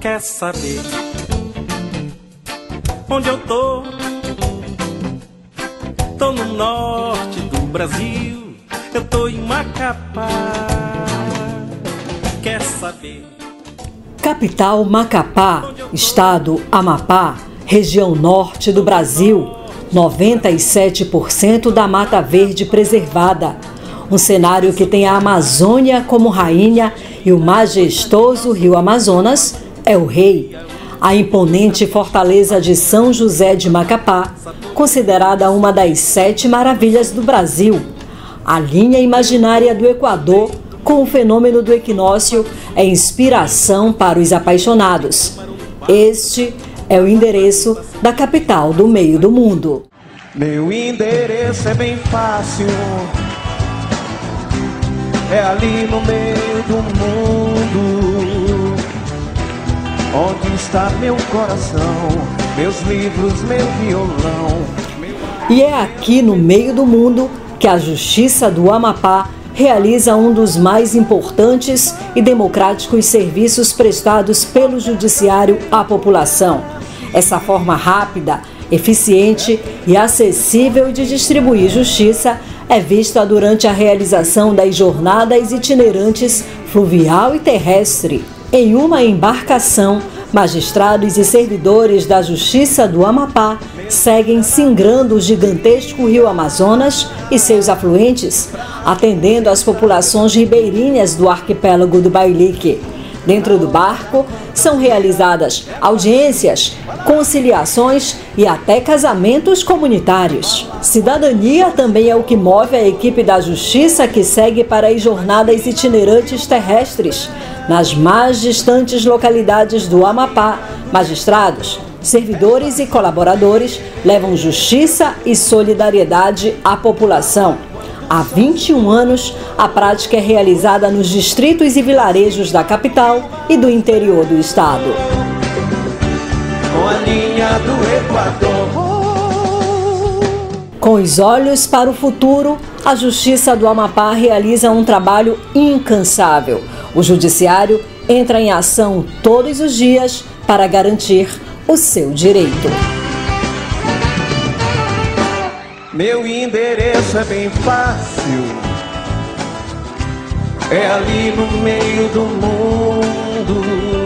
quer saber onde eu tô? Tô no norte do Brasil, eu tô em Macapá. Quer saber? Capital Macapá, estado Amapá, região norte do Brasil. 97% da Mata Verde preservada. Um cenário que tem a Amazônia como rainha e o majestoso rio Amazonas é o rei. A imponente fortaleza de São José de Macapá, considerada uma das sete maravilhas do Brasil. A linha imaginária do Equador, com o fenômeno do equinócio, é inspiração para os apaixonados. Este é o endereço da capital do meio do mundo. Meu endereço é bem fácil. É ali no meio do está meu coração, meus livros, meu violão. E é aqui no meio do mundo que a Justiça do Amapá realiza um dos mais importantes e democráticos serviços prestados pelo Judiciário à população. Essa forma rápida, eficiente e acessível de distribuir justiça é vista durante a realização das jornadas itinerantes fluvial e terrestre. Em uma embarcação, magistrados e servidores da Justiça do Amapá seguem singrando o gigantesco rio Amazonas e seus afluentes, atendendo às populações ribeirinhas do arquipélago do Bailique. Dentro do barco são realizadas audiências, conciliações e até casamentos comunitários. Cidadania também é o que move a equipe da Justiça que segue para as jornadas itinerantes terrestres nas mais distantes localidades do Amapá. Magistrados, servidores e colaboradores levam justiça e solidariedade à população. Há 21 anos, a prática é realizada nos distritos e vilarejos da capital e do interior do estado. Com os olhos para o futuro, a Justiça do Amapá realiza um trabalho incansável. O Judiciário entra em ação todos os dias para garantir o seu direito. Meu endereço é bem fácil. É ali no meio do mundo.